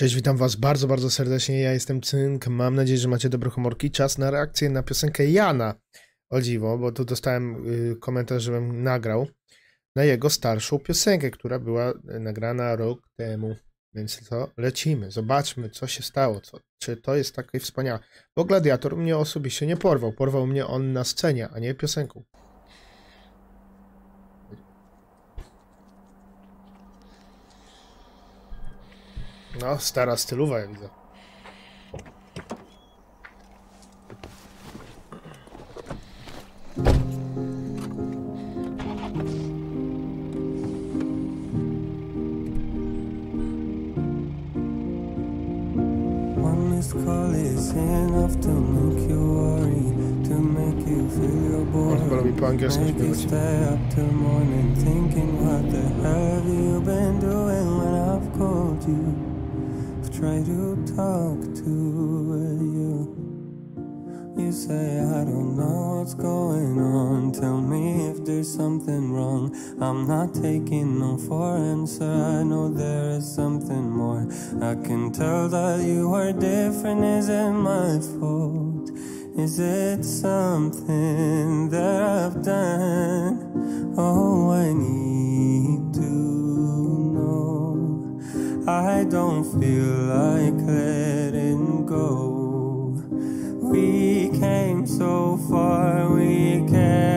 Cześć, witam was bardzo, bardzo serdecznie. Ja jestem Cynk. Mam nadzieję, że macie dobre humorki. Czas na reakcję na piosenkę Jana. O dziwo, bo tu dostałem y, komentarz, żebym nagrał na jego starszą piosenkę, która była nagrana rok temu. Więc to lecimy, zobaczmy, co się stało, co, czy to jest takie wspaniałe. Bo Gladiator mnie osobiście nie porwał. Porwał mnie on na scenie, a nie piosenką. No, stara stylowa, jak widzę. Chyba lubi po angielsku śpiewać. thinking what the hell have you been doing when I've called you? I've to talk to you. You say I don't know what's going on. Tell me if there's something wrong. I'm not taking no for answer. I know there is something more. I can tell that you are different. Is it my fault? Is it something that I've done? Oh, I need I don't feel like letting go. We came so far, we cannot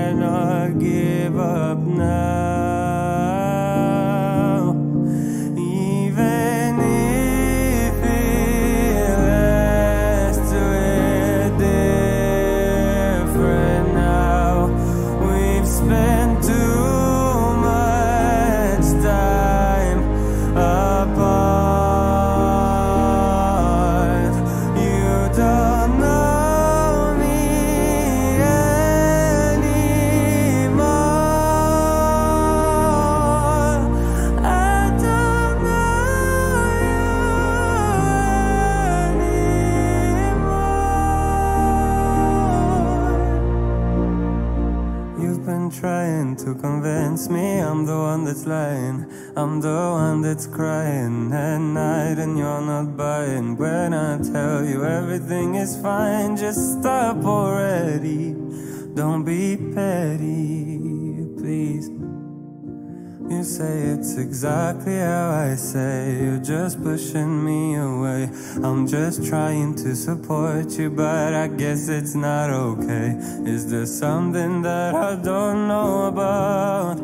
trying to convince me I'm the one that's lying. I'm the one that's crying at night, and you're not buying. When I tell you everything is fine, just stop already. Don't be petty, please. You say it's exactly how I say. You're just pushing me away. I'm just trying to support you, but I guess it's not okay. Is there something that I don't know about?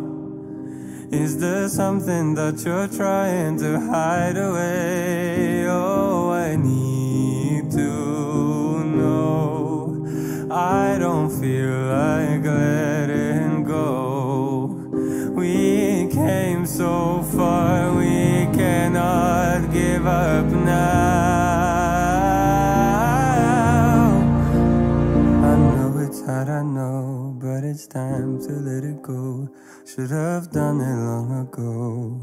Is there something that you're trying to hide away? Oh, I need to know. I don't feel like hard, I know, but it's time to let it go. Should have done it long ago.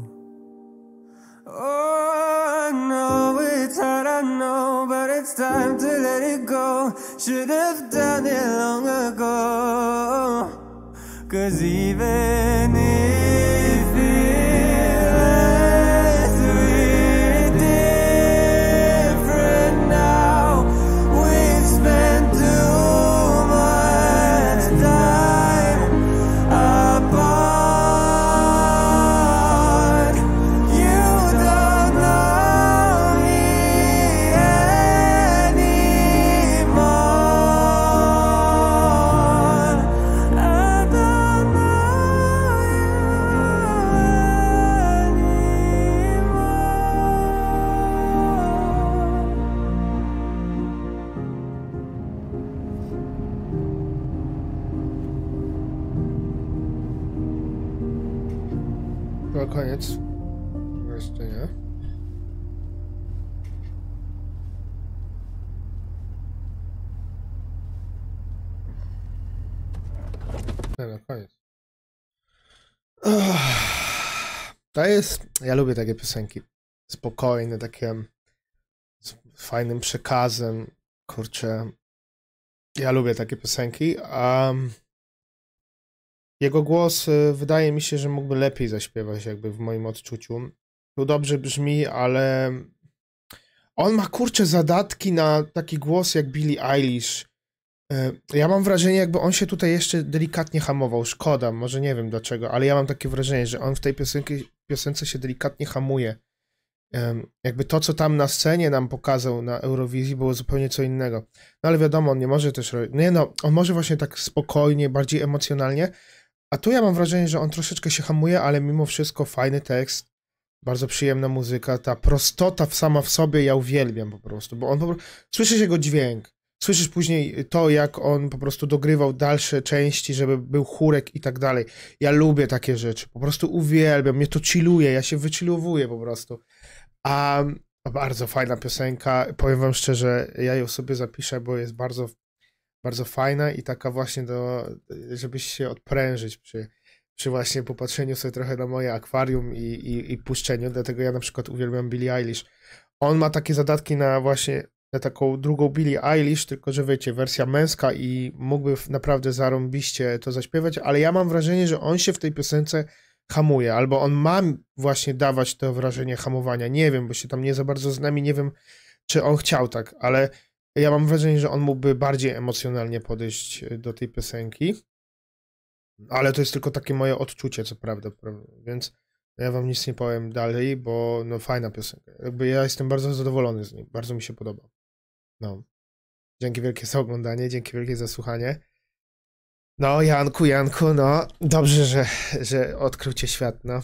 Oh, I know it's hard, I know, but it's time to let it go. Should have done it long ago. Cause even if Chyba koniec. Jeszcze nie. Nie, no koniec. To jest... Ja lubię takie piosenki. Spokojne, takie z fajnym przekazem. Kurczę. Ja lubię takie piosenki. A Jego głos y, wydaje mi się, że mógłby lepiej zaśpiewać, jakby w moim odczuciu. Tu dobrze brzmi, ale On ma kurcze zadatki na taki głos jak Billie Eilish. E, ja mam wrażenie, jakby on się tutaj jeszcze delikatnie hamował. Szkoda, może nie wiem dlaczego, ale ja mam takie wrażenie, że on w tej piosenki, piosence się delikatnie hamuje. Jakby to, co tam na scenie nam pokazał na Eurowizji, było zupełnie co innego. No ale wiadomo, on nie może też robić. Nie no, on może właśnie tak spokojnie, bardziej emocjonalnie. A tu ja mam wrażenie, że on troszeczkę się hamuje, ale mimo wszystko fajny tekst, bardzo przyjemna muzyka, ta prostota sama w sobie ja uwielbiam po prostu, bo on po prostu, słyszysz jego dźwięk, słyszysz później to, jak on po prostu dogrywał dalsze części, żeby był chórek i tak dalej. Ja lubię takie rzeczy, po prostu uwielbiam, mnie to chilluje, ja się wychillowuję po prostu. A bardzo fajna piosenka, powiem wam szczerze, ja ją sobie zapiszę, bo jest bardzo, bardzo fajna i taka właśnie do, żebyś się odprężyć przy, przy właśnie popatrzeniu sobie trochę na moje akwarium i, i, i puszczeniu, dlatego ja na przykład uwielbiam Billie Eilish. On ma takie zadatki na właśnie na taką drugą Billie Eilish, tylko że wiecie, wersja męska i mógłby naprawdę zarąbiście to zaśpiewać, ale ja mam wrażenie, że on się w tej piosence hamuje, albo on ma właśnie dawać to wrażenie hamowania. Nie wiem, bo się tam nie za bardzo z nami, nie wiem, czy on chciał tak, ale ja mam wrażenie, że on mógłby bardziej emocjonalnie podejść do tej piosenki. Ale to jest tylko takie moje odczucie, co prawda, więc ja wam nic nie powiem dalej, bo no fajna piosenka. Jakby ja jestem bardzo zadowolony z niej, bardzo mi się podoba. No. Dzięki wielkie za oglądanie, dzięki wielkie za słuchanie. No, Janku, Janku, no, dobrze, że, że odkrył cię świat, no.